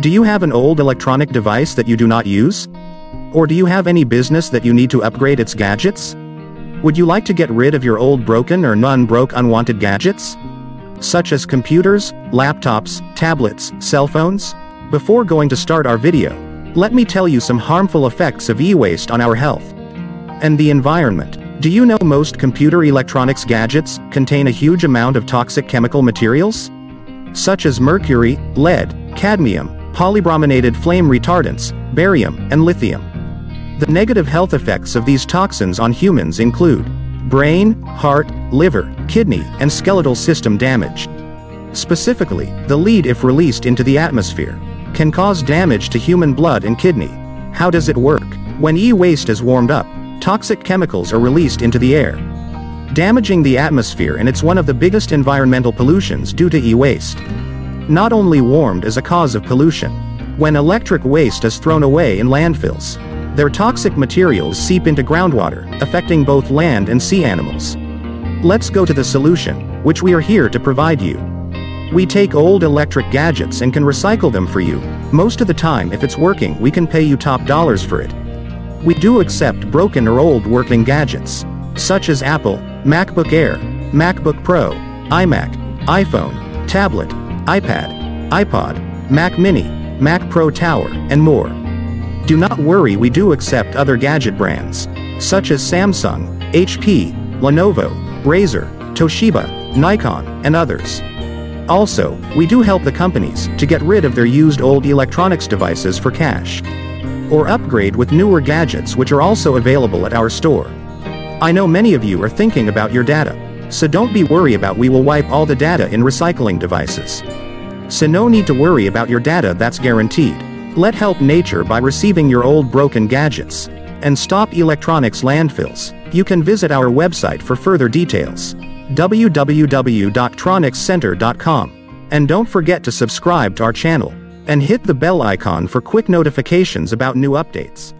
Do you have an old electronic device that you do not use? Or do you have any business that you need to upgrade its gadgets? Would you like to get rid of your old broken or non-broke unwanted gadgets? Such as computers, laptops, tablets, cell phones? Before going to start our video, let me tell you some harmful effects of e-waste on our health and the environment. Do you know most computer electronics gadgets contain a huge amount of toxic chemical materials? Such as mercury, lead, cadmium, polybrominated flame retardants, barium, and lithium. The negative health effects of these toxins on humans include brain, heart, liver, kidney, and skeletal system damage. Specifically, the lead if released into the atmosphere can cause damage to human blood and kidney. How does it work? When e-waste is warmed up, toxic chemicals are released into the air, damaging the atmosphere and it's one of the biggest environmental pollutions due to e-waste. Not only warmed as a cause of pollution. When electric waste is thrown away in landfills, their toxic materials seep into groundwater, affecting both land and sea animals. Let's go to the solution, which we are here to provide you. We take old electric gadgets and can recycle them for you. Most of the time if it's working we can pay you top dollars for it. We do accept broken or old working gadgets, such as Apple, MacBook Air, MacBook Pro, iMac, iPhone, tablet, iPad, iPod, Mac Mini, Mac Pro Tower, and more. Do not worry we do accept other gadget brands, such as Samsung, HP, Lenovo, Razer, Toshiba, Nikon, and others. Also, we do help the companies to get rid of their used old electronics devices for cash. Or upgrade with newer gadgets which are also available at our store. I know many of you are thinking about your data. So don't be worry about we will wipe all the data in recycling devices. So no need to worry about your data that's guaranteed. Let help nature by receiving your old broken gadgets. And stop electronics landfills. You can visit our website for further details. www.tronicscenter.com. And don't forget to subscribe to our channel. And hit the bell icon for quick notifications about new updates.